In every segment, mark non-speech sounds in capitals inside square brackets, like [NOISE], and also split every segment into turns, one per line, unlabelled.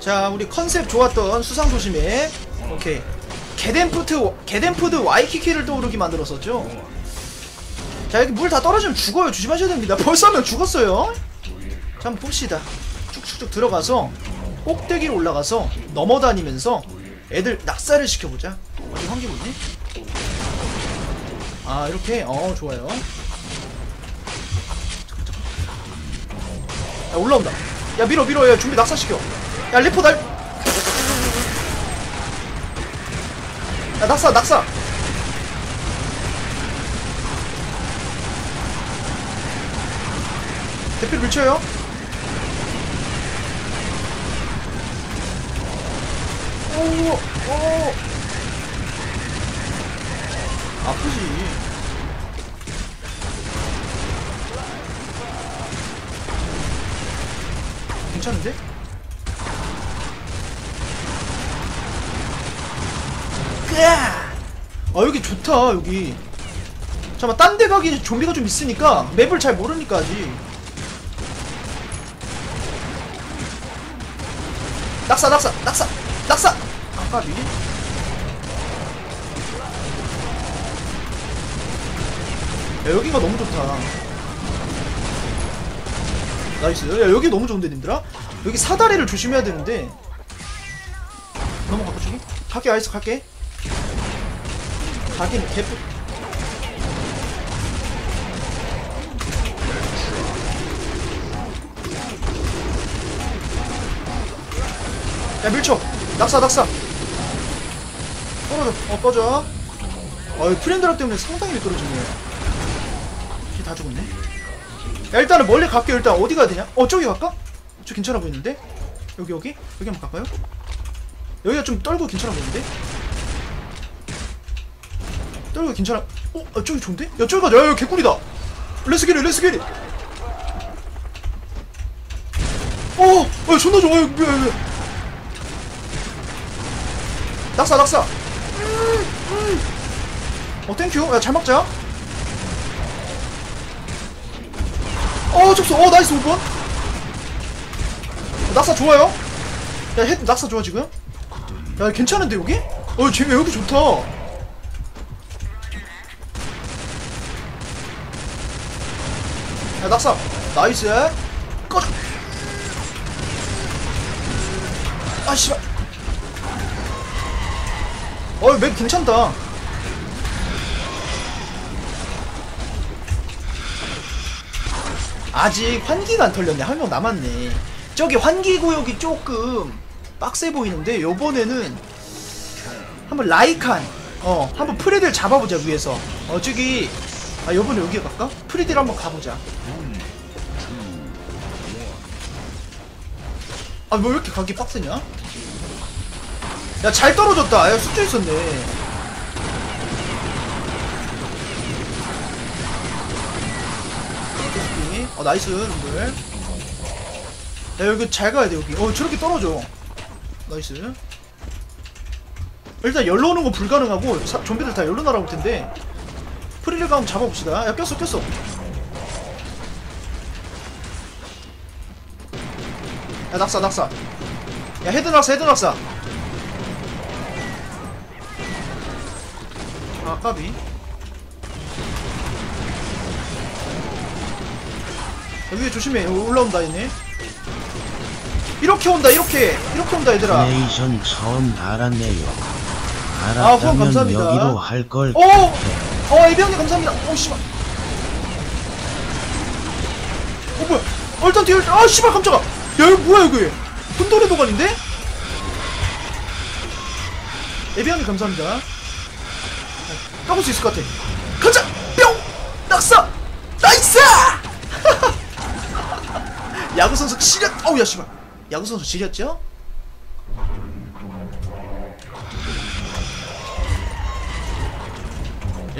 자 우리 컨셉 좋았던 수상도심에 오케이. 게덴푸드 게덴푸드 와이키키를 떠오르게 만들었었죠? 자 여기 물 다 떨어지면 죽어요. 조심하셔야 됩니다. 벌써 한명 죽었어요. 자 한번 봅시다. 쭉쭉쭉 들어가서 꼭대기로 올라가서 넘어다니면서 애들 낙사를 시켜보자. 어디 환기 있니? 아 이렇게? 어 좋아요. 야 올라온다. 야 밀어 밀어. 야 준비 낙사시켜 야 리포 날 야, 낙사, 낙사! 대필 밀쳐요? 오, 오. 아프지. 괜찮은데? 으아! 아 여기 좋다 여기. 잠깐만 딴 데 가기 좀비가 좀 있으니까 맵을 잘 모르니까 아직. 낙사 낙사 낙사 낙사! 아까비? 야 여기가 너무 좋다. nice. 야 여기 너무 좋은데 님들아? 여기 사다리를 조심해야 되는데. 넘어갈까 저기? 갈게 아이스 갈게 가긴 개뿌 야 밀쳐 낙사 낙사 떨어져 어 꺼져 어이 frame drop 때문에 상당히 미끄러지네 이다 죽었네 야 일단은 멀리 갈게요 일단 어디 가야 되냐 어 저기 갈까? 저 괜찮아 보이는데? 여기 여기? 여기 한번 갈까요? 여기가 좀 떨고 괜찮아 보이는데? 떨고 괜찮아. 어? 아, 저기 좋은데? 야 저기 가자. 야 여기 개꿀이다. 레스기리 레스기리 어! 어 존나 좋아. 여기 뭐야. 여기 낙사 낙사. 어 thank you. 야잘 먹자. 어 접수. 어 nice 5번 낙사 좋아요. 야 헤드 낙사 좋아 지금? 야 괜찮은데 여기? 어쟤 여기 좋다 야 낙사 nice. 꺼져. 아 씨발. 어 map 괜찮다. 아직 환기가 안 털렸네. 한 명 남았네. 저기 환기 구역이 조금 빡세 보이는데 요번에는 한번 라이칸 어 한번 free deal 잡아보자 위에서. 어 저기 아 요번에 여기 갈까? free deal 한번 가보자. 아뭐왜 이렇게 가기 빡세냐? 야 잘 떨어졌다. 야 숙제 있었네. 어 nice 여러분들. 야 여기 잘 가야 돼 여기. 어 저렇게 떨어져. nice. 일단 열로 오는 거 불가능하고 사, 좀비들 다 열로 날아올 텐데 free deal 가면 잡아봅시다. 야 꼈어 꼈어. 야 낙사 낙사. 야 헤드 낙사 헤드 낙사. 아 까비. 야, 위에 조심해. 올라온다 얘네. 이렇게 온다 이렇게. 이렇게 온다 얘들아.
네이션 처음 알았네요.
아,
알았다면
감사합니다.
여기로 할 걸.
오! 어, 애비형님 감사합니다. 오, 씨발. 어, 뭐야. 어, 일단 뒤에, 아, 씨발, 깜짝아. 야, 이거 뭐야, 여기. 혼돈의 도관인데? 애비형님 감사합니다. 까볼 수 있을 것 같아. 가자! 뿅! 낙사! nice! [LAUGHS] 야구선수 지렸, 어우, 야, 씨발. 야구선수 지렸죠?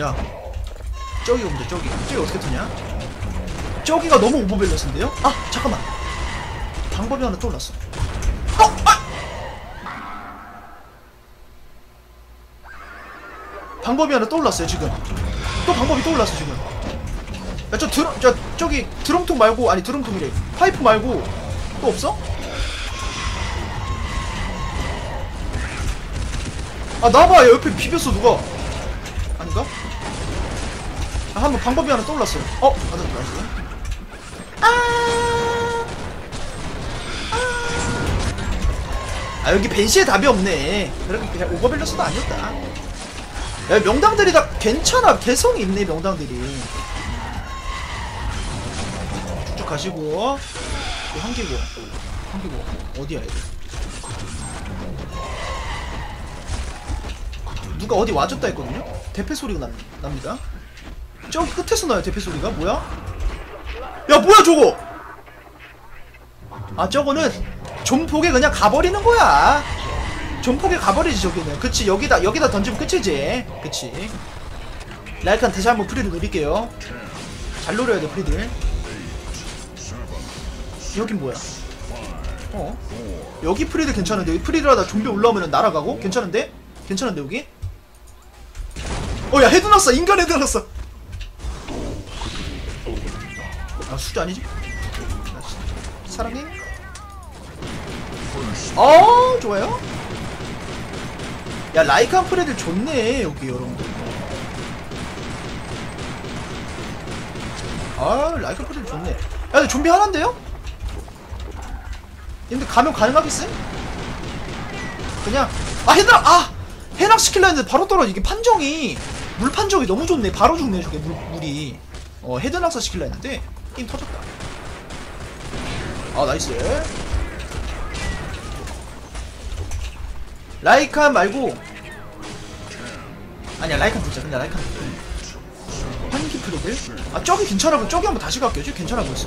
야 저기 오면 돼 저기 저기 어떻게 터냐 저기가 너무 오버밸런스인데요? 아 잠깐만 방법이 하나 떠올랐어 어! 아! 방법이 하나 떠올랐어요 지금 또 방법이 떠올랐어 지금 야저 드럼 저 저기 드럼통 말고 아니 드럼통이래 파이프 말고 또 없어? 아 나봐 옆에 비볐어 누가 아닌가? 아, 한번 방법이 하나 떠올랐어요. 어? 맞아 nice. 아 여기 벤시에 답이 없네. 그래 그냥 over balance도 아니었다. 야 명당들이 다 괜찮아. 개성이 있네 명당들이. 쭉쭉 가시고. 또 한기고. 한기고. 어디야 얘들? 누가 어디 와줬다 했거든요 대패 소리가 납, 납니다. 저기 끝에서 나요 대패 소리가. 뭐야? 야 뭐야 저거? 아 저거는 존폭에 그냥 가버리는 거야. 존폭에 가버리지 저기는. 그치 여기다 여기다 던지면 끝이지. 그치. 라이칸 다시 한번 프리를 노릴게요. 잘 노려야 돼 프리들 여긴 뭐야? 어? 여기 프리들 괜찮은데? 여기 프리를 하다 좀비 올라오면 날아가고? 괜찮은데? 괜찮은데 여기 어야 헤드 났어 인간 헤드 났어 아 수주 아니지? 사랑해. 어 좋아요. 야 라이칸 프레들 좋네 여기 여러분들. 아 라이칸 free deal 좋네. 야 근데 좀비 하나인데요? 근데 가면 가능하겠어? 그냥 아 해낙 아! 해낙 시킬라 했는데 바로 떨어져 이게 판정이 물 판정이 너무 좋네. 바로 죽네 저게 물, 물이. 어 헤드 낙사 시킬라 했는데 게임 터졌다. 아 nice. 라이칸 말고. 아니야 라이칸 듣자 그냥 라이칸. 환기 프리들 아 저기 괜찮아 보 저기 한번 다시 갈게요. 저기 괜찮아 보였어.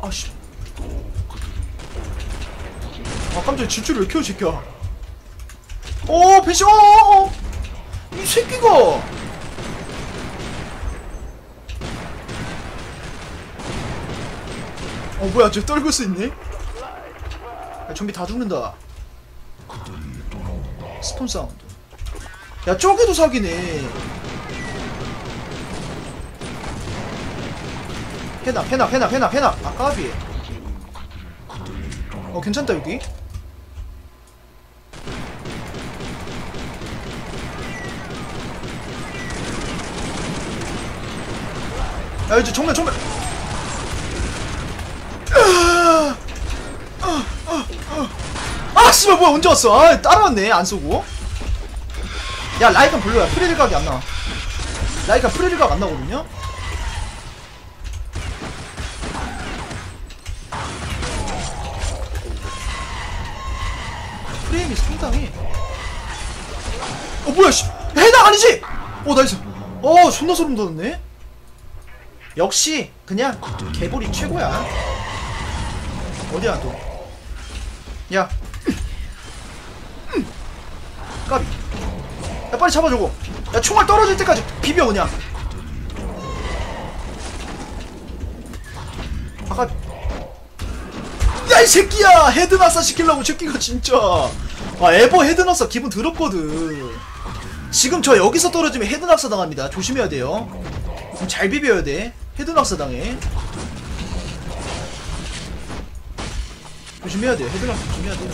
아씨 아 깜짝이야. 질주를 왜 키워 새끼야 오 배시 어어어. 이 새끼가. 어 뭐야 저 떨굴 수 있네 야 좀비 다 죽는다. 스폰 사운드. 야 저기도 사기네. 해나 해나 해나 해나 해나 아 까비. 어 괜찮다 여기 야 이제 정면 정면. 아 씨발 뭐야 언제 왔어? 아 따라왔네 안 쏘고. 야 라이칸 별로야 free deal 각이 안 나와. 라이칸 free deal 각 안 나거든요? 프레임이 상당히. 어 뭐야 씨. 해낙 아니지? 어 nice. 어 존나 소름 돋았네 역시 그냥 개볼이 최고야 어디야 또 야. 까비. 야, 빨리 잡아주고. 야, 총알 떨어질 때까지 비벼, 그냥. 아까. 야, 이 새끼야! 헤드낙사 시키려고, 새끼가 진짜. 아, 에버 헤드낙사 기분 더럽거든. 지금 저 여기서 떨어지면 헤드낙사 당합니다. 조심해야 돼요. 잘 비벼야 돼. 헤드 낙사 당해. 조심해야 돼요. 헤드낙 조심해야 돼요.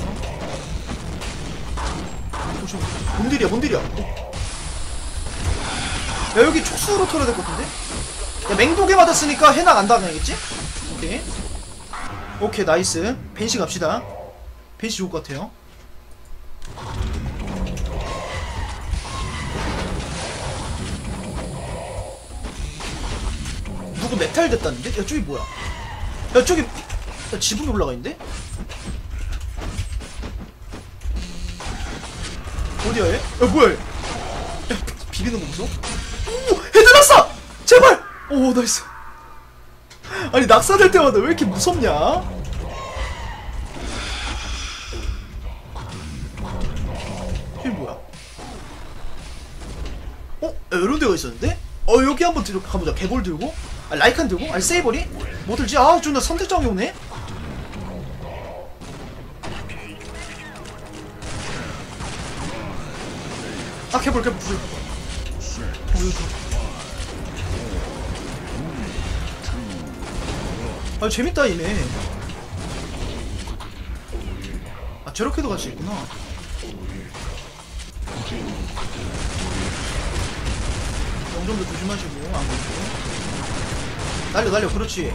조심. 뭔 일이야, 뭔 일이야. 어. 야, 여기 촉수로 털어야 될 것 같은데? 야, 맹독에 맞았으니까 해낙 안 당해야겠지? 오케이. 오케이, nice. 벤시 갑시다. 벤시 좋을 것 같아요. 누구 메탈 됐다는데? 야, 저기 뭐야? 야, 저기, 야, 지붕에 올라가 있는데? 어디야 얘? 야 뭐야 얘? 야 비- 비비는 거 보소? 오! 헤드 낙사! 제발! 오 nice 아니 낙사될 때마다 왜 이렇게 무섭냐? 이게 뭐야? 어? 야, 이런 데가 있었는데? 어 여기 한번 들어 가보자 개볼 들고 아 라이칸 들고? 아니 세이버리? 뭐 들지? 아 존나 선택장이 오네? 아 개볼 개볼 불. 아 재밌다 이네 아 저렇게도 갈수 있구나 영점도 조심하시고 안 보이고 날려 날려. 그렇지.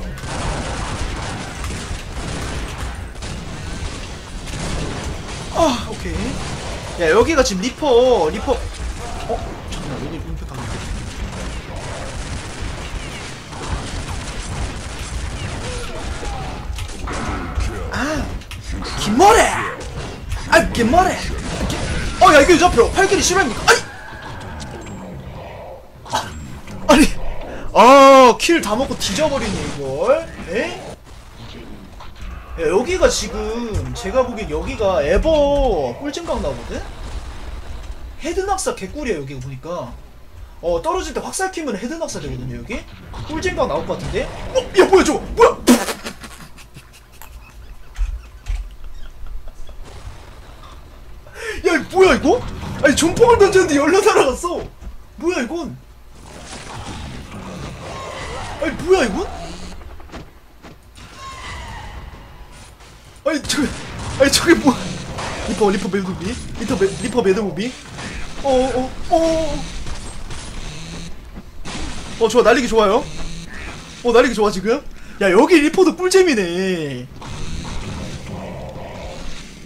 아 오케이. 야 여기가 지금 리퍼 리퍼. 어? 잠깐만 여기 임팩 가면 아 김머리 아 어야 이게 왜 잡혀. 팔길이 실화입니까? 아이 아, 아니! 아 킬 다 먹고 뒤져버리네 이걸 에? 야, 여기가 지금 제가 보기엔 여기가 에버 꿀잼각 나오거든? 헤드 낙사 개꿀이야 여기 보니까 어 떨어질 때 확살 키면 헤드 낙사 되거든요 여기 꿀잼각 나올 것 같은데 어? 야 뭐야 저거 뭐야 야 뭐야 이거? 아니 존폭을 던졌는데 열려 날아갔어 뭐야 이건 아니 뭐야 이건? 아니 저 아니 저게 뭐 리퍼 리퍼 mad movie? 리퍼 매, 리퍼 mad movie? 어어 어. 어, 어 좋아 날리기 좋아요. 어 날리기 좋아 지금? 야 여기 리퍼도 꿀잼이네.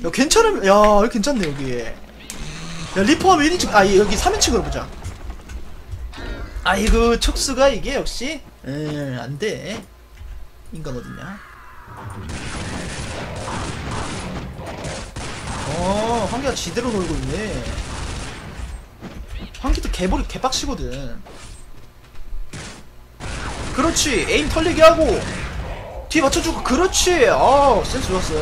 야 괜찮으면 야 여기 괜찮네 여기. 야 리퍼하면 1인칭 아 여기 3인칭으로 보자. 아이고 척수가 이게 역시 에 안돼. 인간 어딨냐 어 한기가 지대로 놀고 있네. 한기도 개버리 개빡치거든. 그렇지 에임 털리게 하고 뒤에 맞춰주고 그렇지. 아 센스 좋았어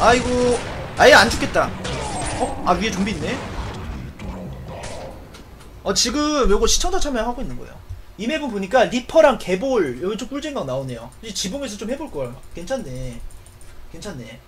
아이고 아예 안 죽겠다. 어? 아 위에 좀비 있네 어, 지금 요거 시청자 참여하고 있는 거예요. 이 맵은 보니까 리퍼랑 개볼 여기 좀 꿀쟁각 나오네요. 이 지붕에서 좀 해볼걸. 괜찮네. 괜찮네.